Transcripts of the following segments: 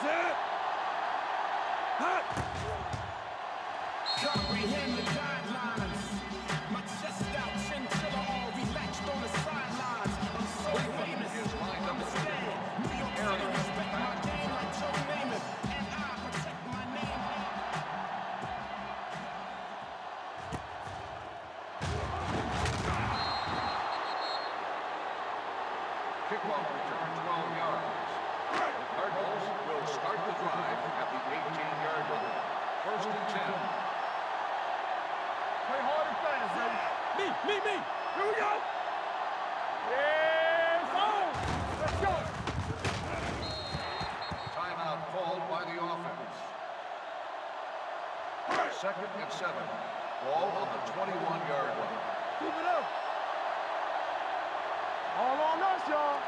Set. Hot. Comprehend Me, me. Here we go. Yes, on. Let's go. Timeout called by the offense. Second and seven. Ball on the 21-yard line. Keep it up. All on us, y'all.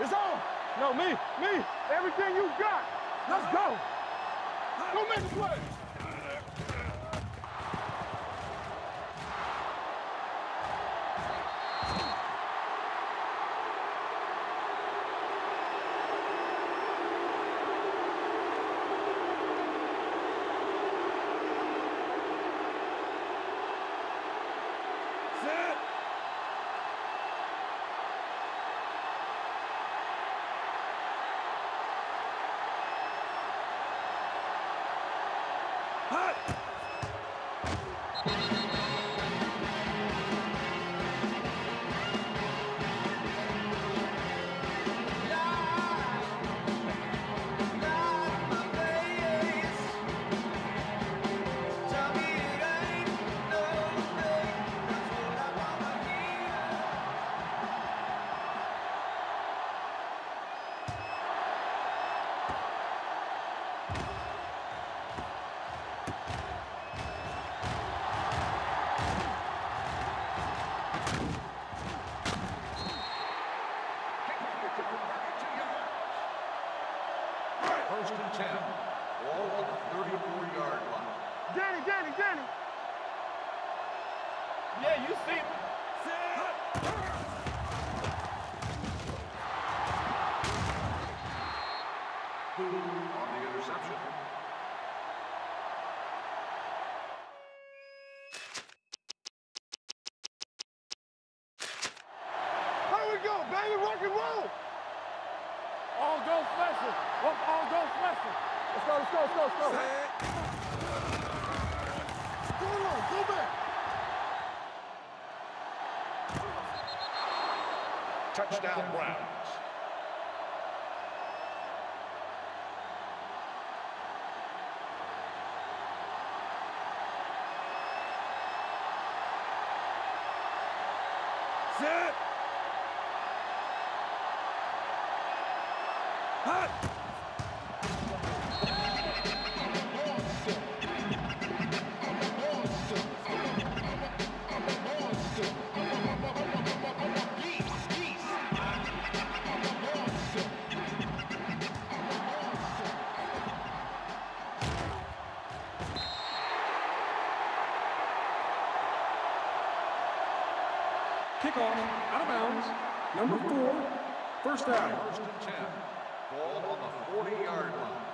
It's on. No, me, me. Everything you got. Let's go. Go make the play. Set. Hot. All go special. What's all go special? Let's go, let's go, let's go, let's go. Go on, go back. Touchdown Browns. Set. Out of bounds, number four, first down. First and 10. Ball on the 40-yard line.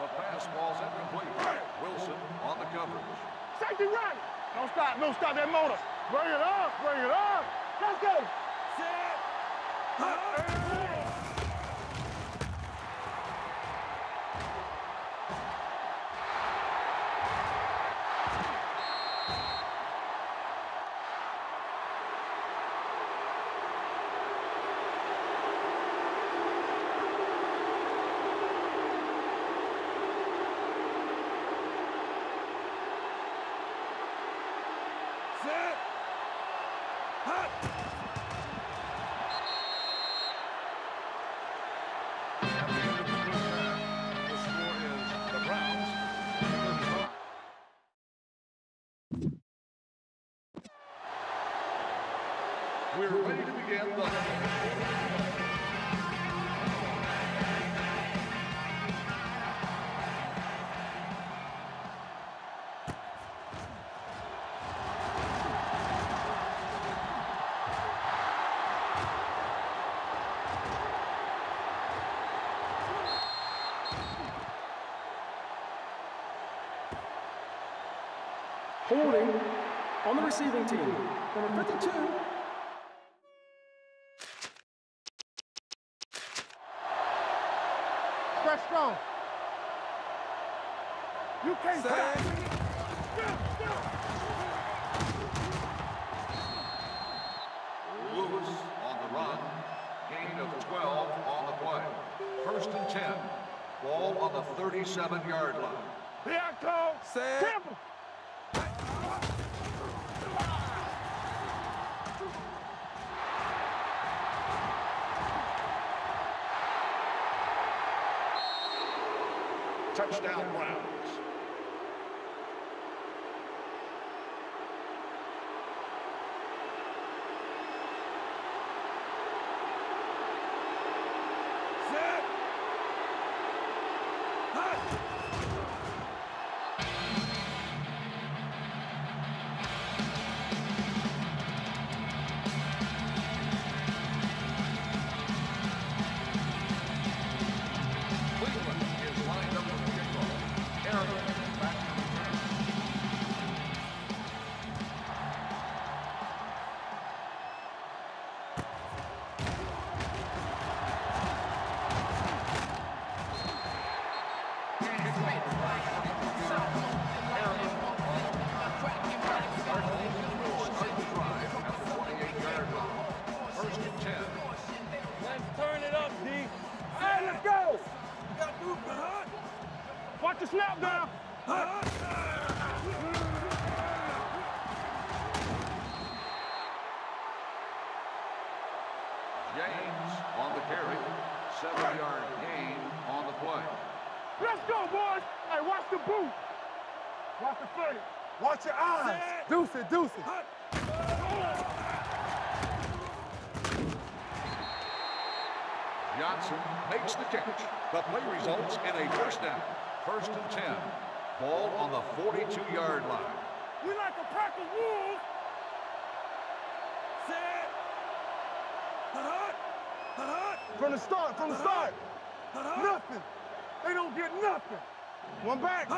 The pass ball's incomplete. Wilson on the coverage. Safety right. Don't stop, don't stop that motor. Bring it up, bring it up. Let's go. Set. Set. Holding on the receiving team. Number 52, Stretch strong. You can't pass. Lewis on the run. Gain of 12 on the play. First and 10. Ball on the 37-yard line. Here I come. Set. Temple. Touchdown Browns. Watch the snap down. James on the carry. Seven-yard gain on the play. Let's go, boys. Hey, watch the boot. Watch the face. Watch your eyes. Deuce it, deuce it. Johnson makes the catch. The play results in a first down. First and 10. Ball on the 42-yard line. We like a pack of wolves. Set. Hut. Hut. From the start, from the start. Nothing. They don't get nothing. One back.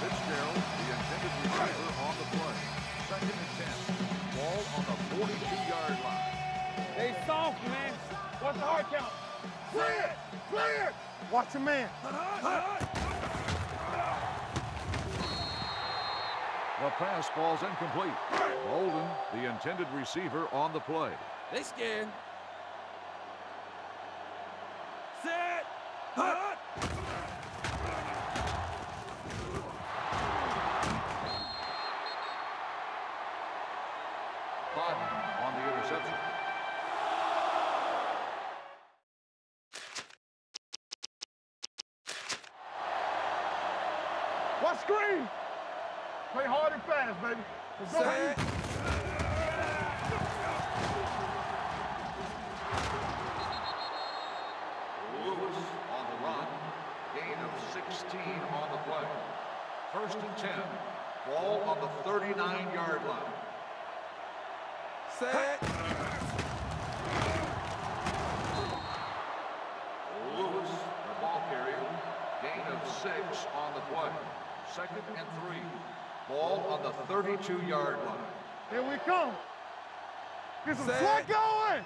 Fitzgerald, the intended receiver on the play. Second and 10. Ball on the 42-yard line. They soft, man. What's the hard count? Clear it! Clear it! Watch your man. The pass falls incomplete. Boldin, the intended receiver on the play. They scared. Hard and fast, baby. Let's go. Set. Lewis on the run. Gain of 16 on the play. First and 10. Ball on the 39-yard line. Set. Lewis, the ball carrier. Gain of six on the play. Second and three. Ball on the 32-yard line. Here we come. Get some Set. sweat going.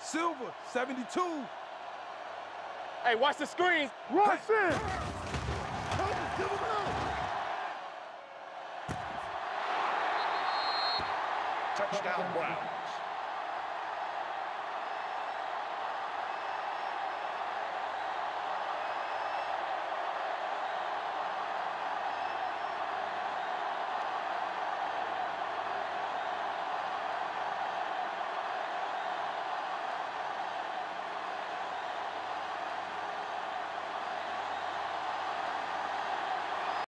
Silver. 72. Hey, watch the screens. Rush in. Touchdown Browns.